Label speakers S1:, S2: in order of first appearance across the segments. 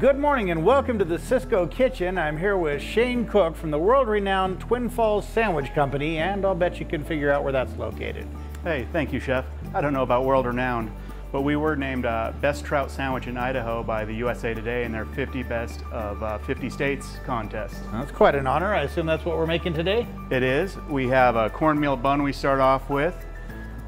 S1: Good morning and welcome to the Sysco Kitchen. I'm here with Shane Cook from the world-renowned Twin Falls Sandwich Company, and I'll bet you can figure out where that's located.
S2: Hey, thank you, Chef. I don't know about world renowned, but we were named uh, Best Trout Sandwich in Idaho by the USA Today in their 50 Best of uh, 50 States contest.
S1: That's quite an honor. I assume that's what we're making today?
S2: It is. We have a cornmeal bun we start off with.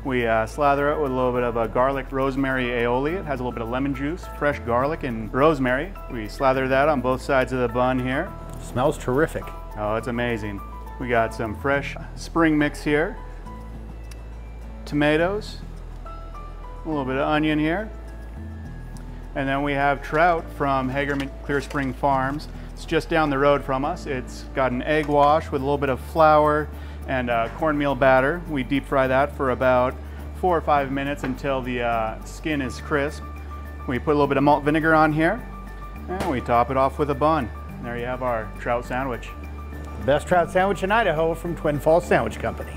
S2: We uh, slather it with a little bit of a garlic rosemary aioli. It has a little bit of lemon juice, fresh garlic and rosemary. We slather that on both sides of the bun here.
S1: Smells terrific.
S2: Oh, it's amazing. We got some fresh spring mix here, tomatoes, a little bit of onion here, and then we have trout from Hagerman Clear Spring Farms. It's just down the road from us. It's got an egg wash with a little bit of flour and uh, cornmeal batter. We deep fry that for about four or five minutes until the uh, skin is crisp. We put a little bit of malt vinegar on here and we top it off with a bun. There you have our trout sandwich.
S1: The best trout sandwich in Idaho from Twin Falls Sandwich Company.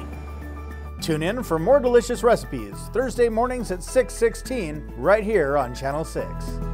S1: Tune in for more delicious recipes Thursday mornings at 6:16 right here on Channel 6.